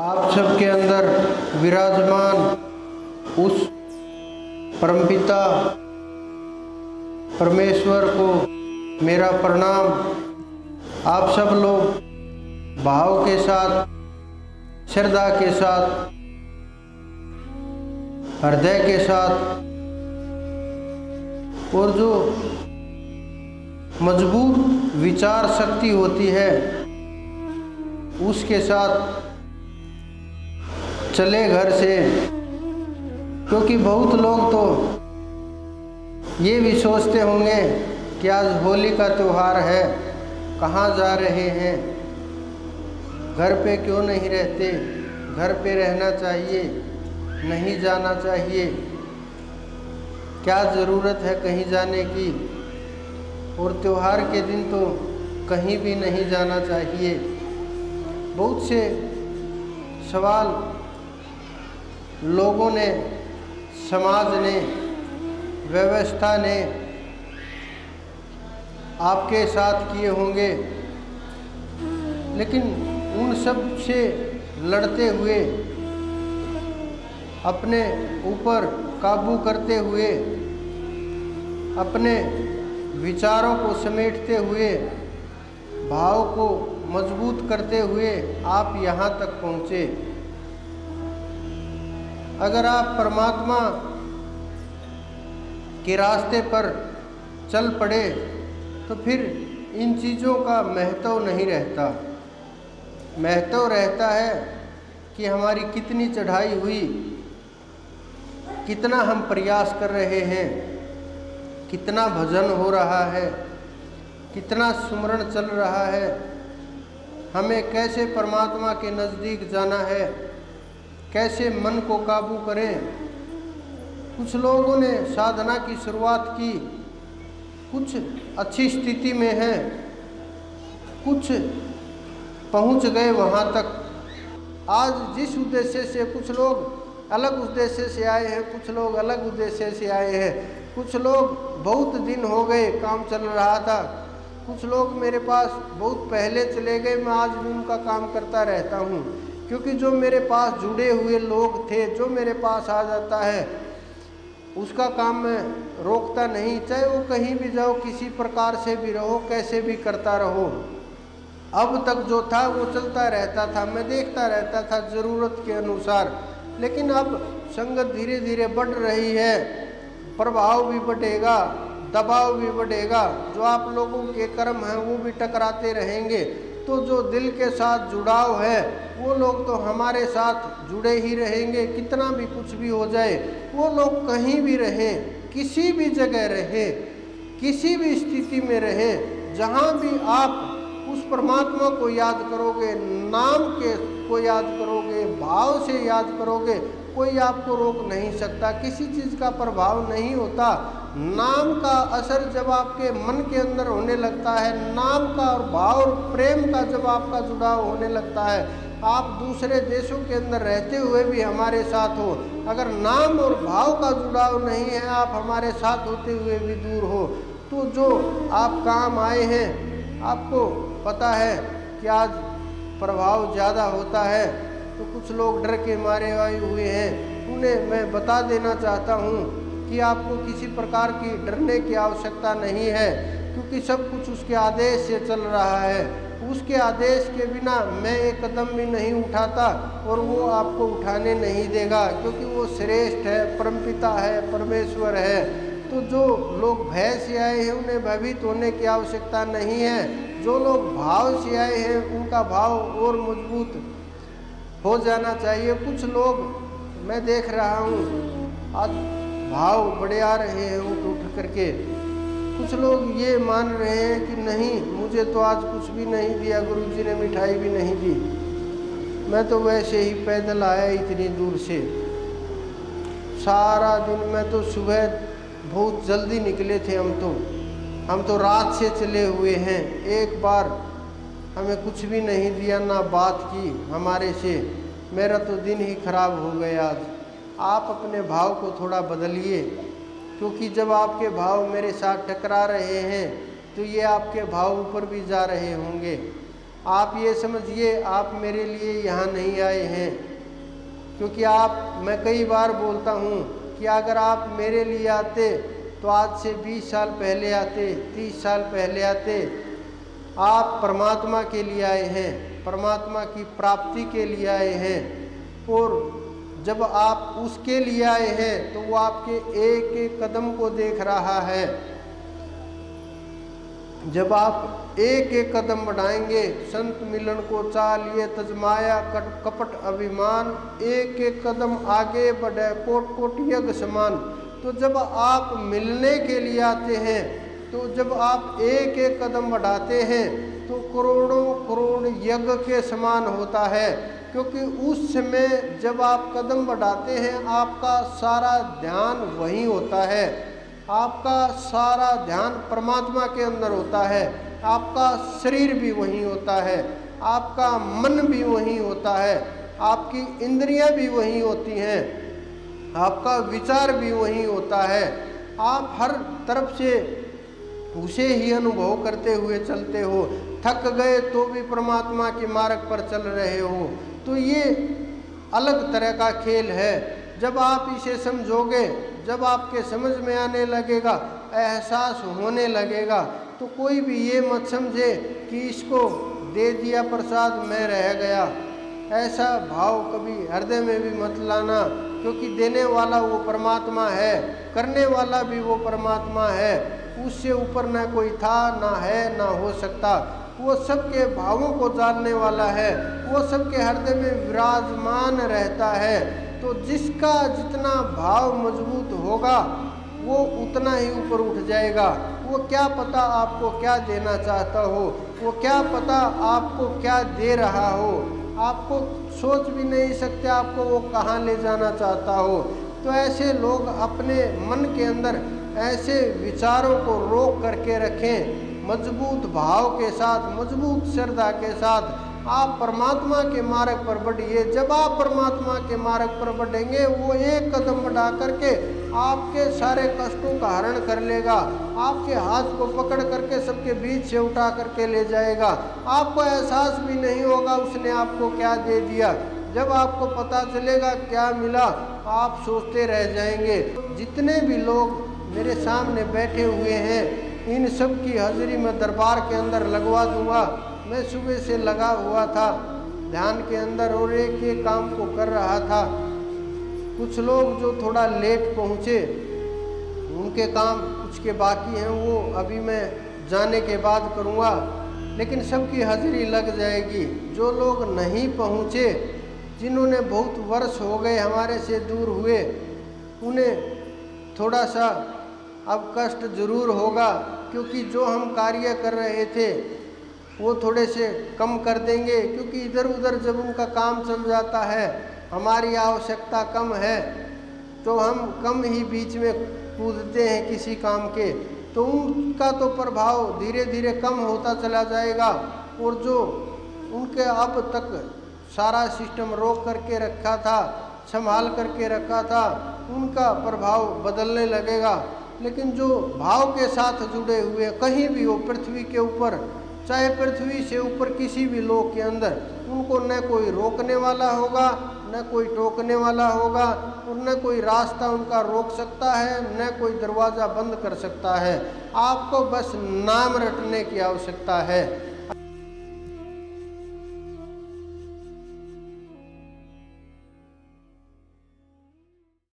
आप सबके अंदर विराजमान उस परमपिता परमेश्वर को मेरा प्रणाम। आप सब लोग भाव के साथ, श्रद्धा के साथ, हृदय के साथ, और जो मज़बूत विचार शक्ति होती है, उसके साथ चले घर से। क्योंकि बहुत लोग तो ये भी सोचते होंगे कि आज होली का त्यौहार है, कहाँ जा रहे हैं? घर पे क्यों नहीं रहते? घर पे रहना चाहिए, नहीं जाना चाहिए। क्या ज़रूरत है कहीं जाने की? और त्यौहार के दिन तो कहीं भी नहीं जाना चाहिए। बहुत से सवाल लोगों ने, समाज ने, व्यवस्था ने आपके साथ किए होंगे। लेकिन उन सबसे लड़ते हुए, अपने ऊपर काबू करते हुए, अपने विचारों को समेटते हुए, भाव को मज़बूत करते हुए आप यहाँ तक पहुँचे। अगर आप परमात्मा के रास्ते पर चल पड़े तो फिर इन चीज़ों का महत्व नहीं रहता। महत्व रहता है कि हमारी कितनी चढ़ाई हुई, कितना हम प्रयास कर रहे हैं, कितना भजन हो रहा है, कितना सुमरण चल रहा है, हमें कैसे परमात्मा के नज़दीक जाना है कैसे मन को काबू करें? कुछ लोगों ने साधना की शुरुआत की। कुछ अच्छी स्थिति में हैं। कुछ पहुँच गए वहाँ तक। आज जिस उद्देश्य से कुछ लोग अलग उद्देश्य से आए हैं, कुछ लोग अलग उद्देश्य से आए हैं। कुछ लोग बहुत दिन हो गए काम चल रहा था। कुछ लोग मेरे पास बहुत पहले चले गए, मैं आज भी उनका काम करता रहता हूँ। क्योंकि जो मेरे पास जुड़े हुए लोग थे, जो मेरे पास आ जाता है, उसका काम मैं रोकता नहीं। चाहे वो कहीं भी जाओ, किसी प्रकार से भी रहो, कैसे भी करता रहो। अब तक जो था, वो चलता रहता था, मैं देखता रहता था ज़रूरत के अनुसार। लेकिन अब संगत धीरे धीरे बढ़ रही है, प्रभाव भी बढ़ेगा, दबाव भी बढ़ेगा। जो आप लोगों के कर्म हैं, वो भी टकराते रहेंगे। तो जो दिल के साथ जुड़ाव है, वो लोग तो हमारे साथ जुड़े ही रहेंगे, कितना भी कुछ भी हो जाए, वो लोग कहीं भी रहें, किसी भी जगह रहे, किसी भी स्थिति में रहे, जहाँ भी आप उस परमात्मा को याद करोगे, नाम के को याद करोगे, भाव से याद करोगे, कोई आपको रोक नहीं सकता, किसी चीज़ का प्रभाव नहीं होता। नाम का असर जब आपके मन के अंदर होने लगता है, नाम का और भाव और प्रेम का जब आपका जुड़ाव होने लगता है, आप दूसरे देशों के अंदर रहते हुए भी हमारे साथ हो। अगर नाम और भाव का जुड़ाव नहीं है, आप हमारे साथ होते हुए भी दूर हो। तो जो आप काम आए हैं, आपको पता है कि आज प्रभाव ज़्यादा होता है। तो कुछ लोग डर के मारे आए हुए हैं। उन्हें मैं बता देना चाहता हूँ कि आपको किसी प्रकार की डरने की आवश्यकता नहीं है, क्योंकि सब कुछ उसके आदेश से चल रहा है। उसके आदेश के बिना मैं एक कदम भी नहीं उठाता और वो आपको उठाने नहीं देगा, क्योंकि वो श्रेष्ठ है, परमपिता है, परमेश्वर है। तो जो लोग भय से आए हैं, उन्हें भयभीत होने की आवश्यकता नहीं है। जो लोग भाव से आए हैं, उनका भाव और मज़बूत हो जाना चाहिए। कुछ लोग, मैं देख रहा हूँ, आज भाव बड़े आ रहे हैं उठ उठ करके। कुछ लोग ये मान रहे हैं कि नहीं, मुझे तो आज कुछ भी नहीं दिया गुरु जी ने मिठाई भी नहीं दी। मैं तो वैसे ही पैदल आया इतनी दूर से। सारा दिन मैं तो सुबह बहुत जल्दी निकले थे हम तो। हम तो रात से चले हुए हैं। एक बार हमें कुछ भी नहीं दिया, ना बात की हमारे से। मेरा तो दिन ही खराब हो गया आज। आप अपने भाव को थोड़ा बदलिए, क्योंकि जब आपके भाव मेरे साथ टकरा रहे हैं तो ये आपके भाव ऊपर भी जा रहे होंगे। आप ये समझिए, आप मेरे लिए यहाँ नहीं आए हैं, क्योंकि आप, मैं कई बार बोलता हूँ कि अगर आप मेरे लिए आते तो आज से 20 साल पहले आते 30 साल पहले आते। आप परमात्मा के लिए आए हैं, परमात्मा की प्राप्ति के लिए आए हैं, और जब आप उसके लिए आए हैं तो वो आपके एक एक कदम को देख रहा है। जब आप एक एक कदम बढ़ाएँगे, संत मिलन को चालिए तजमाया, कट, कपट अभिमान एक एक कदम आगे बढ़े कोट कोट यज्ञ समान। तो जब आप मिलने के लिए आते हैं तो जब आप एक एक कदम बढ़ाते हैं तो करोड़ों करोड़ यज्ञ के समान होता है। क्योंकि उस समय जब आप कदम बढ़ाते हैं, आपका सारा ध्यान वहीं होता है। आपका सारा ध्यान परमात्मा के अंदर होता है। आपका शरीर भी वहीं होता है। आपका मन भी वहीं होता है। आपकी इंद्रियाँ भी वहीं होती हैं। आपका विचार भी वहीं होता है। आप हर तरफ़ से उसे ही अनुभव करते हुए चलते हो। थक गए तो भी परमात्मा के मार्ग पर चल रहे हो। तो ये अलग तरह का खेल है। जब आप इसे समझोगे, जब आपके समझ में आने लगेगा, एहसास होने लगेगा तो कोई भी ये मत समझे कि इसको दे दिया प्रसाद, मैं रह गया। ऐसा भाव कभी हृदय में भी मत लाना, क्योंकि देने वाला वो परमात्मा है, करने वाला भी वो परमात्मा है। उससे ऊपर ना कोई था, ना है, ना हो सकता। वो सबके भावों को जानने वाला है। वो सबके हृदय में विराजमान रहता है। तो जिसका जितना भाव मज़बूत होगा, वो उतना ही ऊपर उठ जाएगा। वो क्या पता आपको क्या देना चाहता हो, वो क्या पता आपको क्या दे रहा हो। आपको सोच भी नहीं सकते, आपको वो कहाँ ले जाना चाहता हो। तो ऐसे लोग अपने मन के अंदर ऐसे विचारों को रोक करके रखें। मज़बूत भाव के साथ, मज़बूत श्रद्धा के साथ आप परमात्मा के मार्ग पर बढ़िए। जब आप परमात्मा के मार्ग पर बढ़ेंगे, वो एक कदम बढ़ा करके आपके सारे कष्टों का हरण कर लेगा। आपके हाथ को पकड़ करके सबके बीच से उठा करके ले जाएगा। आपको एहसास भी नहीं होगा, उसने आपको क्या दे दिया। जब आपको पता चलेगा क्या मिला, आप सोचते रह जाएँगे। जितने भी लोग मेरे सामने बैठे हुए हैं, इन सब की हाजिरी में दरबार के अंदर लगवा दूँगा। मैं सुबह से लगा हुआ था, ध्यान के अंदर और एक एक काम को कर रहा था। कुछ लोग जो थोड़ा लेट पहुँचे, उनके काम कुछ के बाकी हैं, वो अभी मैं जाने के बाद करूँगा। लेकिन सबकी हाजिरी लग जाएगी। जो लोग नहीं पहुँचे, जिन्होंने बहुत वर्ष हो गए हमारे से दूर हुए, उन्हें थोड़ा सा अब कष्ट ज़रूर होगा, क्योंकि जो हम कार्य कर रहे थे, वो थोड़े से कम कर देंगे, क्योंकि इधर उधर जब उनका काम चल जाता है हमारी आवश्यकता कम है तो हम कम ही बीच में कूदते हैं किसी काम के। तो उनका तो प्रभाव धीरे धीरे कम होता चला जाएगा, और जो उनके अब तक सारा सिस्टम रोक करके रखा था, संभाल करके रखा था, उनका प्रभाव बदलने लगेगा। लेकिन जो भाव के साथ जुड़े हुए कहीं भी हो, पृथ्वी के ऊपर, चाहे पृथ्वी से ऊपर किसी भी लोक के अंदर, उनको न कोई रोकने वाला होगा न कोई टोकने वाला होगा, और न कोई रास्ता उनका रोक सकता है, न कोई दरवाज़ा बंद कर सकता है। आपको बस नाम रटने की आवश्यकता है।